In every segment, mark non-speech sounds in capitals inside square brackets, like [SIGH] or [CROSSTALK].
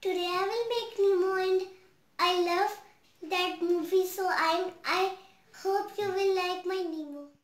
Today I will make Nemo and I love that movie so I I hope you will like my Nemo.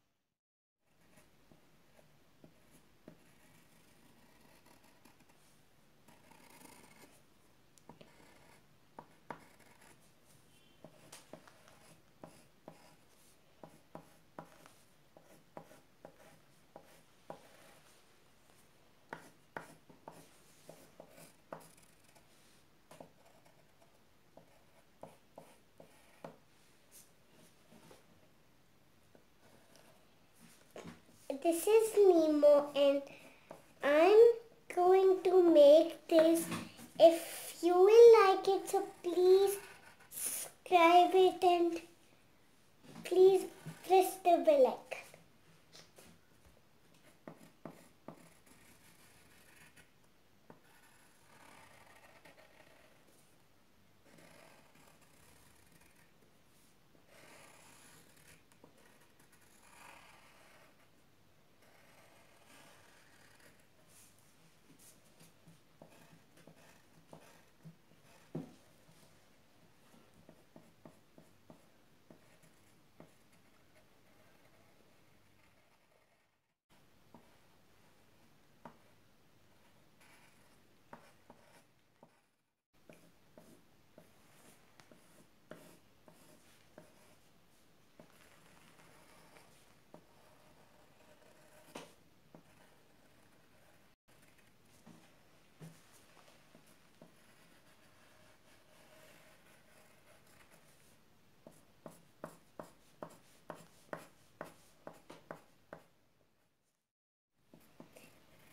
This is Nemo and I'm going to make this. If you will like it, so please subscribe it and please press the bell icon.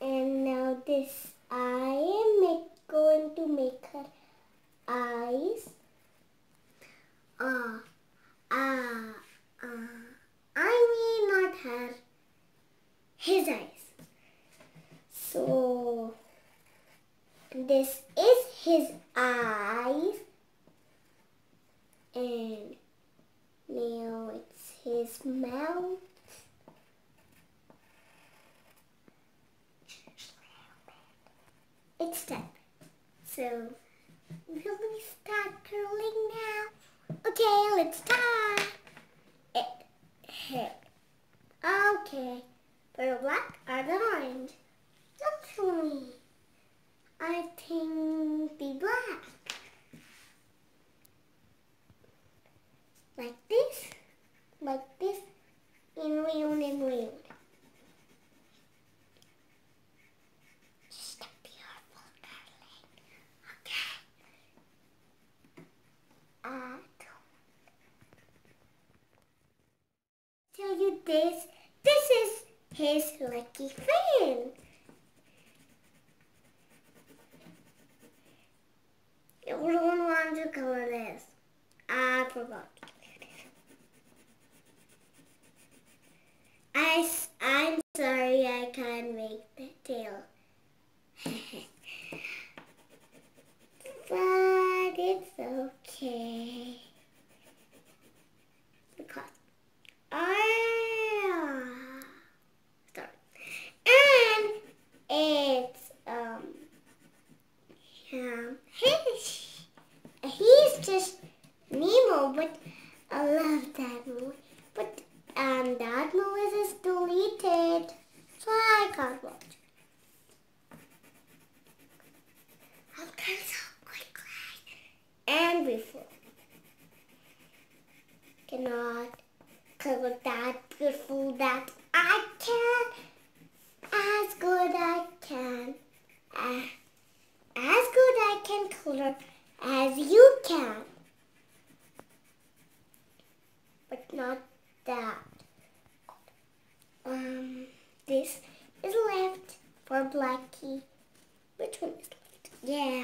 And now this I am make, going to make her eyes. Ah, ah, ah. I mean not her, his eyes. So this is his eyes. And now it's his mouth. It's done. So, will we start curling now? Okay, let's start. It, hit. okay, the black or the orange? Don't me. I think the black. Like this, like this, and round and round. Just a beautiful curling. Okay. Uh, tell you this. Is his lucky fan. Everyone wants to color this. I forgot. I, I'm sorry I can't make the tail. [LAUGHS] but it's okay. Because ah, sorry. And it's um um he's he's just Nemo, but I love that movie. But um that movie is deleted, so I can't watch. I'll tell you so quickly. And before cannot cover that beautiful that I can as good I can. Uh, as good I can color as you can. But not that. Um, this is left for Blackie. Which one is left? Yeah.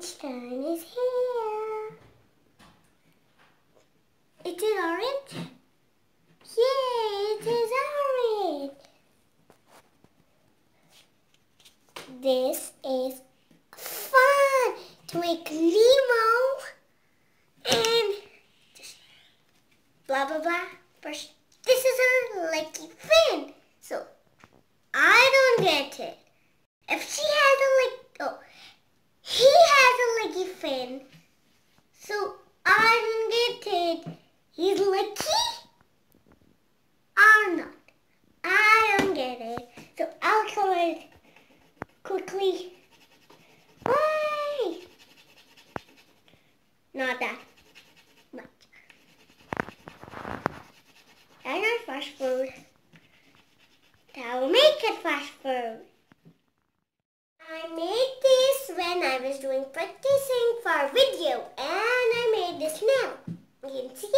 Turn is here. It is orange? Yay, it is orange. This is fun to make limo and blah blah blah. First, this is a lucky fin. So I don't get it. If she has a like, elephant. So getting. he's lucky or not? I'm getting. So I'll come it quickly. Why? Not that much. I not fast food. That will make it fast food. I made this when I was doing practicing for video and I made this now. You can see.